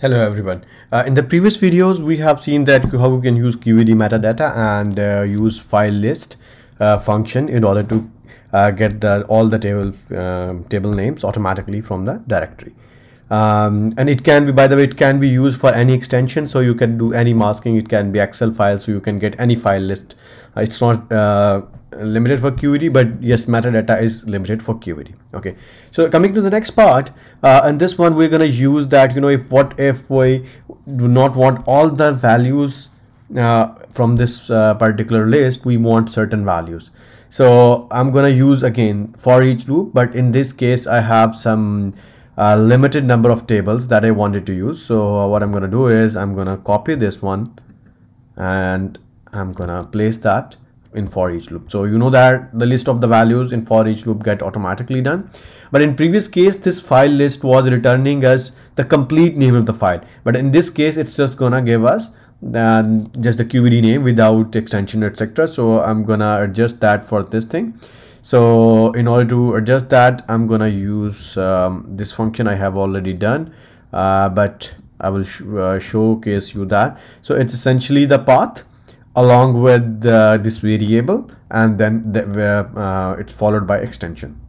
Hello everyone. Uh, in the previous videos, we have seen that how we can use QVD metadata and uh, use file list uh, function in order to uh, get the, all the table um, table names automatically from the directory. Um, and it can be, by the way, it can be used for any extension. So you can do any masking. It can be Excel files, so you can get any file list. Uh, it's not uh, limited for QVD, but yes, metadata is limited for QVD. Okay, so coming to the next part, uh, and this one we're gonna use that you know if what if we do not want all the values uh, from this uh, particular list, we want certain values. So I'm gonna use again for each loop, but in this case I have some uh, limited number of tables that I wanted to use. So what I'm gonna do is I'm gonna copy this one and I'm gonna place that in for each loop. So you know that the list of the values in for each loop get automatically done. But in previous case this file list was returning as the complete name of the file. But in this case it's just gonna give us uh, just the QVD name without extension etc so I'm gonna adjust that for this thing so in order to adjust that I'm gonna use um, this function I have already done. Uh, but I will sh uh, showcase you that. So it's essentially the path along with uh, this variable and then the, uh, it's followed by extension.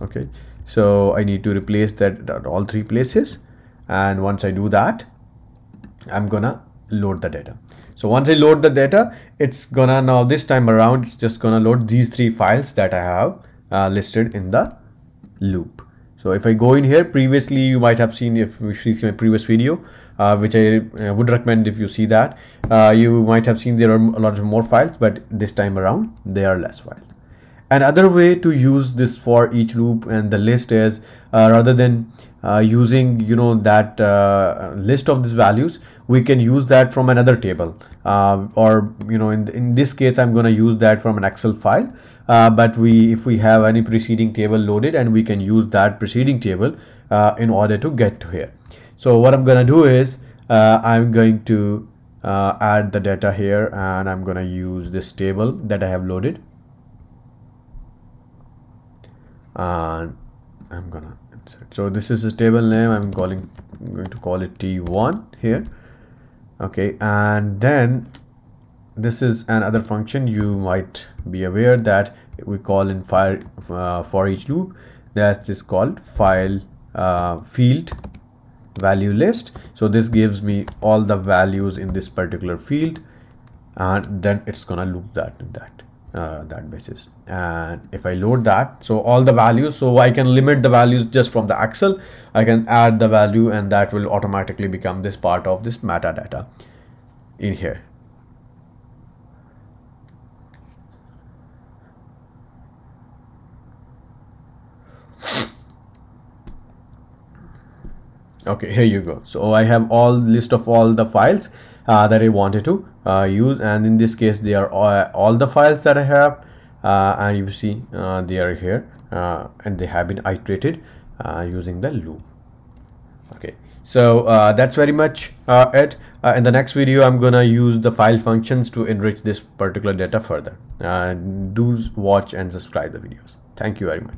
Okay? So I need to replace that at all three places. And once I do that I'm gonna load the data. So once I load the data it's gonna now this time around it's just gonna load these three files that I have uh, listed in the loop. So if I go in here previously you might have seen if you see my previous video uh, which I uh, would recommend if you see that uh, you might have seen there are a lot of more files but this time around there are less files another way to use this for each loop and the list is uh, rather than uh, using you know that uh, list of these values we can use that from another table. Or you know in, in this case I'm going to use that from an excel file. But we if we have any preceding table loaded and we can use that preceding table in order to get to here. So what I'm gonna do is uh, I'm going to uh, add the data here and I'm gonna use this table that I have loaded and I'm gonna insert. So this is a table name. I'm calling I'm going to call it t1 here. Okay and then this is another function. You might be aware that we call in file uh, for each loop. That is called file uh, field value list. So this gives me all the values in this particular field and then it's gonna loop that in that uh, that basis. And if I load that so all the values so I can limit the values just from the Excel I can add the value and that will automatically become this part of this metadata in here okay here you go. So i have all list of all the files uh, that i wanted to uh, use and in this case they are all, all the files that i have uh, and you see uh, they are here uh, and they have been iterated uh, using the loop. Okay so that's very much it. In the next video i'm gonna use the file functions to enrich this particular data further. Do watch and subscribe the videos. Thank you very much